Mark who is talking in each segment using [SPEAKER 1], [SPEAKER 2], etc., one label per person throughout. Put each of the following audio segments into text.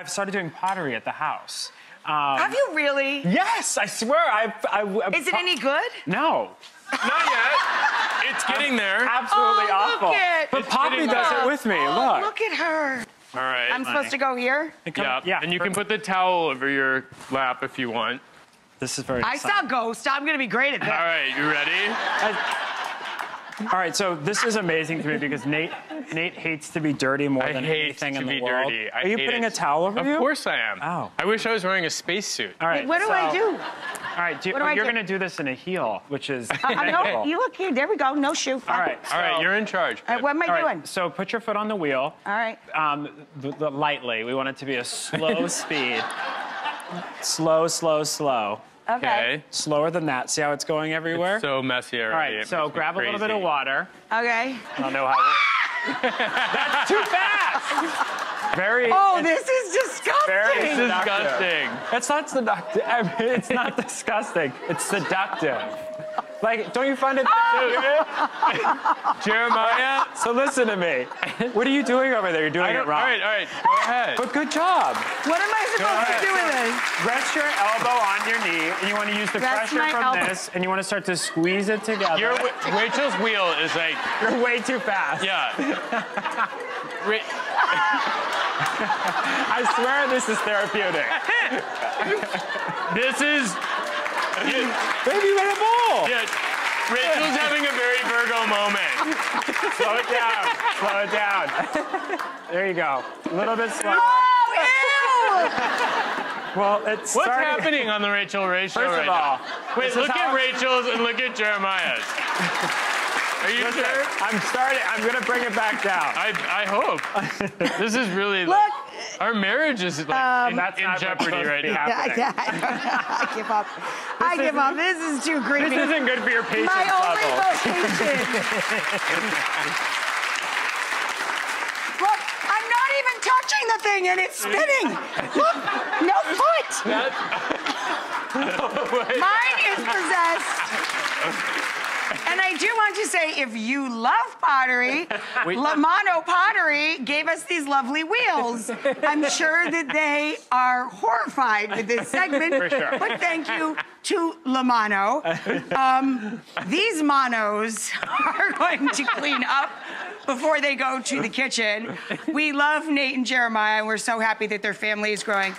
[SPEAKER 1] I've started doing pottery at the house. Um,
[SPEAKER 2] Have you really?
[SPEAKER 1] Yes, I swear. I. I, I
[SPEAKER 2] Is it any good?
[SPEAKER 1] No.
[SPEAKER 3] Not yet. It's getting there.
[SPEAKER 1] Absolutely
[SPEAKER 2] Oh, look
[SPEAKER 1] awful.
[SPEAKER 2] it.
[SPEAKER 1] But
[SPEAKER 3] It's
[SPEAKER 1] Poppy does
[SPEAKER 3] there.
[SPEAKER 1] it with me.
[SPEAKER 2] Oh,
[SPEAKER 1] look.
[SPEAKER 2] look at her.
[SPEAKER 3] All right.
[SPEAKER 2] I'm supposed to go here?
[SPEAKER 3] yeah.
[SPEAKER 1] yeah.
[SPEAKER 3] And you can put the towel over your lap if you want.
[SPEAKER 1] This is very.
[SPEAKER 2] I saw Ghost. I'm gonna be great at
[SPEAKER 3] All
[SPEAKER 2] this.
[SPEAKER 3] right. You ready?
[SPEAKER 1] All right, so this is amazing to me because Nate Nate hates to be dirty more
[SPEAKER 3] I
[SPEAKER 1] than
[SPEAKER 3] hate
[SPEAKER 1] anything
[SPEAKER 3] to
[SPEAKER 1] in the
[SPEAKER 3] be
[SPEAKER 1] world.
[SPEAKER 3] dirty. I
[SPEAKER 1] Are you
[SPEAKER 3] hate
[SPEAKER 1] putting
[SPEAKER 3] it.
[SPEAKER 1] a towel over
[SPEAKER 3] Of
[SPEAKER 1] you?
[SPEAKER 3] Of course I am.
[SPEAKER 1] Oh.
[SPEAKER 3] I wish I was wearing a spacesuit.
[SPEAKER 1] All right.
[SPEAKER 2] What do
[SPEAKER 1] so-
[SPEAKER 2] I do?
[SPEAKER 1] All right, do,
[SPEAKER 2] What do
[SPEAKER 1] you're
[SPEAKER 2] do?
[SPEAKER 1] gonna do this in a heel, which is.
[SPEAKER 2] Uh, no, you look here. There we go. No shoe.
[SPEAKER 1] All right.
[SPEAKER 3] All right.
[SPEAKER 1] so-
[SPEAKER 3] You're in charge.
[SPEAKER 2] All right, what am I
[SPEAKER 1] all right,
[SPEAKER 2] doing?
[SPEAKER 1] So put your foot on the wheel.
[SPEAKER 2] All right.
[SPEAKER 1] Um, th- th- lightly. We want it to be a slow speed. Slow, slow, slow.
[SPEAKER 2] Okay.
[SPEAKER 3] Okay.
[SPEAKER 1] Slower than that. See how it's going everywhere?
[SPEAKER 3] So messy already.
[SPEAKER 1] All right,
[SPEAKER 3] It
[SPEAKER 1] so grab a little bit of water.
[SPEAKER 2] Okay.
[SPEAKER 1] I don't know how. That's too fast. Very.
[SPEAKER 2] Oh, this is disgusting.
[SPEAKER 1] Very
[SPEAKER 3] It's disgusting.
[SPEAKER 1] It's not seductive. I mean, it's not disgusting. It's seductive. Like, don't you find it? Ah!
[SPEAKER 3] Jeremiah.
[SPEAKER 1] So listen to me. What are you doing over there? You're doing it wrong.
[SPEAKER 3] right. All right. Go ahead.
[SPEAKER 1] But good job.
[SPEAKER 2] What am I supposed to do with this?
[SPEAKER 1] Rest your elbow on your knee, and you want to use the
[SPEAKER 2] Rest
[SPEAKER 1] pressure from
[SPEAKER 2] elbow.
[SPEAKER 1] this, and you want to start to squeeze it together.
[SPEAKER 3] Your Rachael's wheel is like
[SPEAKER 1] You're way too fast.
[SPEAKER 3] yeah. Ra-
[SPEAKER 1] I swear this is therapeutic.
[SPEAKER 3] this is
[SPEAKER 1] Baby, you made a bowl.
[SPEAKER 3] yeah. Rachael's having a very Virgo moment.
[SPEAKER 1] Slow it down. Slow it down. there you go. A little bit slow.
[SPEAKER 2] Oh, ew!
[SPEAKER 1] Well, it's
[SPEAKER 3] What's
[SPEAKER 1] starting-
[SPEAKER 3] happening on the Rachael Ray show
[SPEAKER 1] First
[SPEAKER 3] right
[SPEAKER 1] of all,
[SPEAKER 3] now? Wait,
[SPEAKER 1] this is
[SPEAKER 3] look
[SPEAKER 1] how-
[SPEAKER 3] at Rachael's and look at Jeremiah's. Are you
[SPEAKER 1] Listen,
[SPEAKER 3] sure?
[SPEAKER 1] I'm starting. I'm gonna bring it back down.
[SPEAKER 3] I, I hope. this is really
[SPEAKER 2] Look.
[SPEAKER 3] like, our marriage is like um, in,
[SPEAKER 1] That's
[SPEAKER 3] in jeopardy
[SPEAKER 1] supposed
[SPEAKER 3] right now.
[SPEAKER 1] happening.
[SPEAKER 2] Yeah, I, I give up. I give up. This is too creepy.
[SPEAKER 1] This isn't good for your patience
[SPEAKER 2] My only
[SPEAKER 1] level.
[SPEAKER 2] vocation. Look, I'm not even touching the thing and it's spinning. Look, no foot. Mine is possessed. And I do want to say, if you love pottery, Lamano Pottery gave us these lovely wheels. I'm sure that they are horrified with this segment.
[SPEAKER 1] For sure.
[SPEAKER 2] But thank you to Lamano. Um, these monos are going to clean up before they go to the kitchen. We love Nate and Jeremiah, and we're so happy that their family is growing.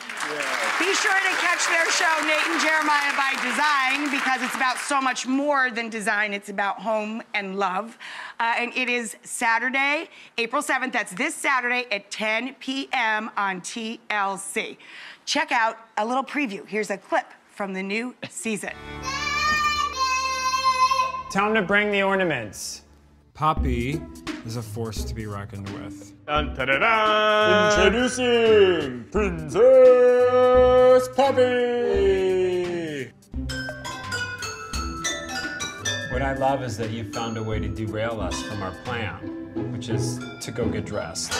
[SPEAKER 2] Be sure to catch their show, Nate and Jeremiah by Design, because it's about so much more than design. It's about home and love. Uh, and it is Saturday, April 7th. That's this Saturday at 10 p.m. on TLC. Check out a little preview. Here's a clip from the new season.
[SPEAKER 1] Time to bring the ornaments. Poppy is a force to be reckoned with.
[SPEAKER 3] Dun, da-da-da.
[SPEAKER 1] Introducing Princess Poppy! What I love is that you found a way to derail us from our plan, which is to go get dressed.